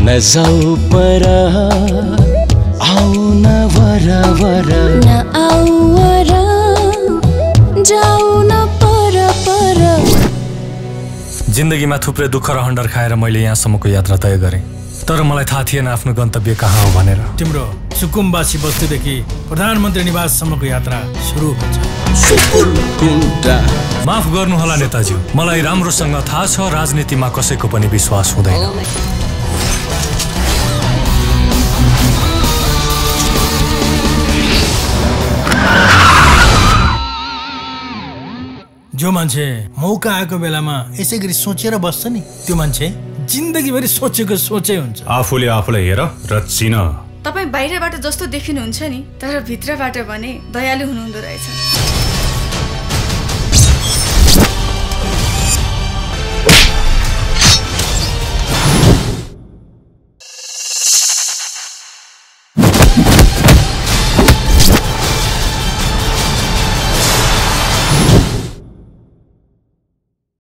नजाऊ पर आऊ न वर वर। न आउवर जाऊ न पर पर। जिन्दगीमा थुप्रै दुःख र हन्डर खाएर मैले यहाँसम्मको यात्रा तय गरेँ। तर मलाई थाहा थिएन आफ्नो गन्तव्य कहाँ हो भनेर। तिम्रो सुकुम्बासी बस्तीदेखि प्रधानमन्त्री निवाससम्मको यात्रा सुरु हुन्छ। माफ गर्नुहोला नेताज्यू मलाई राम्रोसँग थाहा छ राजनीतिमा कसैको पनि विश्वास हुँदैन। जो मान्छे मौका आएको बेलामा यसै गरी सोचेर बस्छ नि त्यो मान्छे जिन्दगीभरि सोचेको सोचै हुन्छ। आफूले आफूलाई हेर र चिन। तपाईँ बाहिरबाट जस्तो देखिनुहुन्छ नि तर भित्रबाट भने दयालु हुनुहुँदो रहेछ।